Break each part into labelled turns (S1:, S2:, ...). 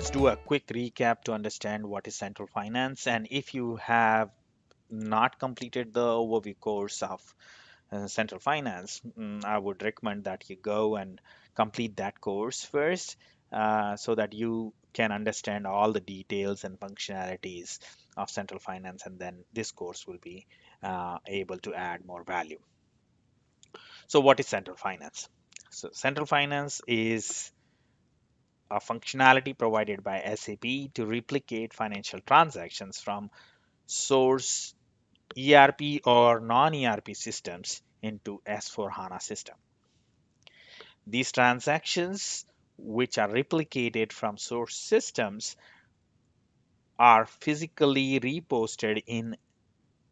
S1: let's do a quick recap to understand what is central finance. And if you have not completed the overview course of uh, central finance, mm, I would recommend that you go and complete that course first uh, so that you can understand all the details and functionalities of central finance and then this course will be uh, able to add more value. So what is central finance? So central finance is a functionality provided by SAP to replicate financial transactions from source ERP or non-ERP systems into S4HANA system. These transactions, which are replicated from source systems, are physically reposted in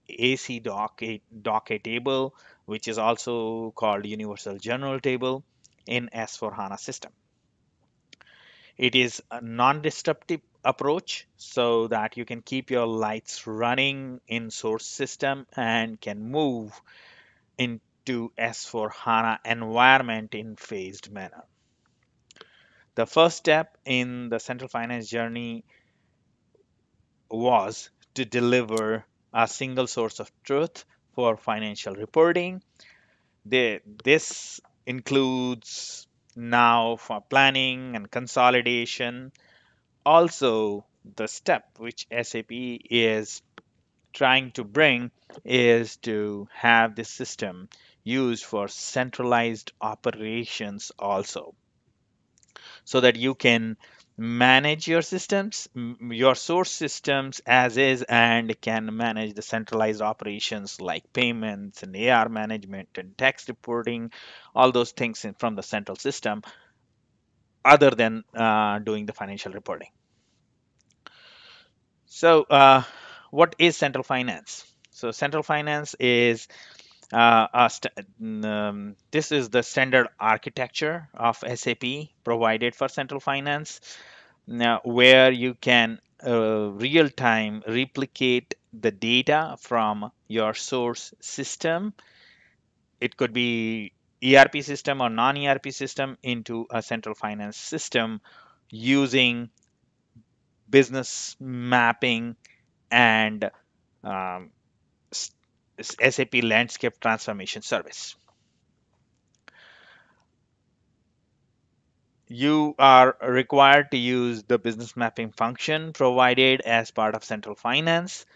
S1: AC doc, doc table, which is also called Universal Journal Table in S4HANA system. It is a non-disruptive approach so that you can keep your lights running in source system and can move into S4 HANA environment in phased manner. The first step in the central finance journey was to deliver a single source of truth for financial reporting. The, this includes now for planning and consolidation. Also, the step which SAP is trying to bring is to have this system used for centralized operations also so that you can manage your systems, your source systems as is, and can manage the centralized operations like payments and AR management and tax reporting, all those things in, from the central system, other than uh, doing the financial reporting. So, uh, what is central finance? So, central finance is uh, um, this is the standard architecture of SAP provided for central finance, now, where you can uh, real time replicate the data from your source system. It could be ERP system or non ERP system into a central finance system using business mapping and um, SAP Landscape Transformation Service. You are required to use the business mapping function provided as part of central finance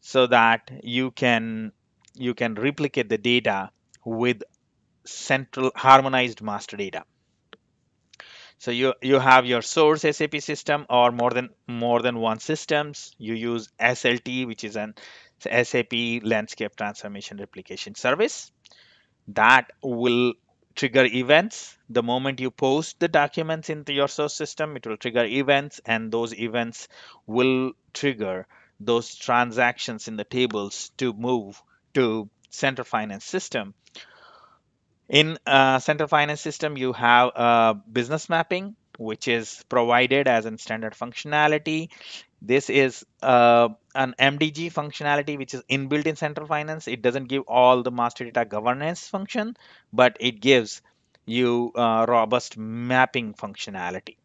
S1: so that you can you can replicate the data with central harmonized master data. So you you have your source SAP system or more than more than one systems. You use SLT, which is an SAP Landscape Transformation Replication Service. That will trigger events. The moment you post the documents into your source system, it will trigger events, and those events will trigger those transactions in the tables to move to Center Finance System. In uh, Central Finance System, you have a business mapping, which is provided as a standard functionality. This is uh, an MDG functionality which is inbuilt in Central Finance. It doesn't give all the master data governance function, but it gives you uh, robust mapping functionality.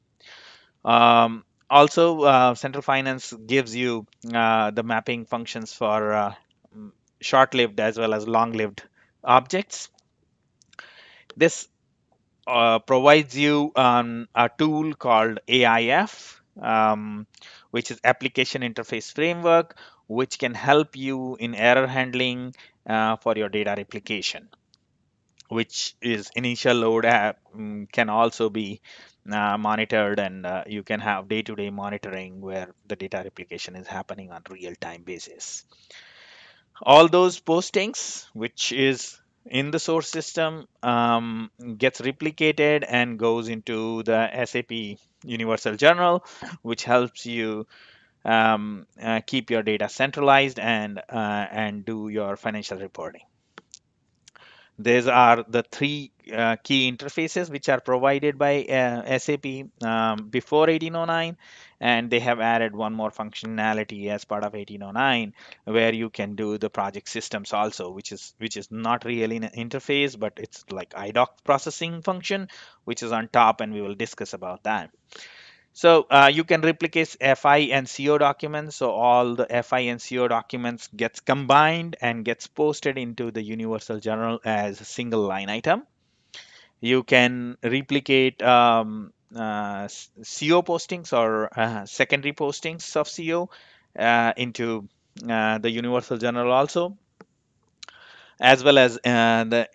S1: Um, also, uh, Central Finance gives you uh, the mapping functions for uh, short-lived as well as long-lived objects. This uh, provides you um, a tool called AIF, um, which is application interface framework, which can help you in error handling uh, for your data replication, which is initial load app, um, can also be uh, monitored and uh, you can have day-to-day -day monitoring where the data replication is happening on real-time basis. All those postings, which is in the source system um, gets replicated and goes into the SAP Universal Journal, which helps you um, uh, keep your data centralized and uh, and do your financial reporting. These are the three uh, key interfaces which are provided by uh, SAP um, before 1809 and they have added one more functionality as part of 1809 where you can do the project systems also which is which is not really an interface but it's like IDOC processing function which is on top and we will discuss about that. So uh, you can replicate FI and CO documents. So all the FI and CO documents gets combined and gets posted into the Universal Journal as a single line item. You can replicate um, uh, CO postings or uh, secondary postings of CO uh, into uh, the Universal Journal also as well as uh, the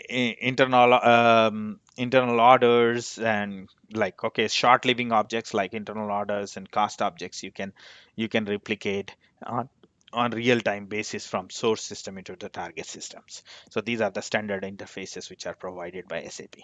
S1: internal um, internal orders and like okay short living objects like internal orders and cost objects you can you can replicate on on real time basis from source system into the target systems. So these are the standard interfaces which are provided by sap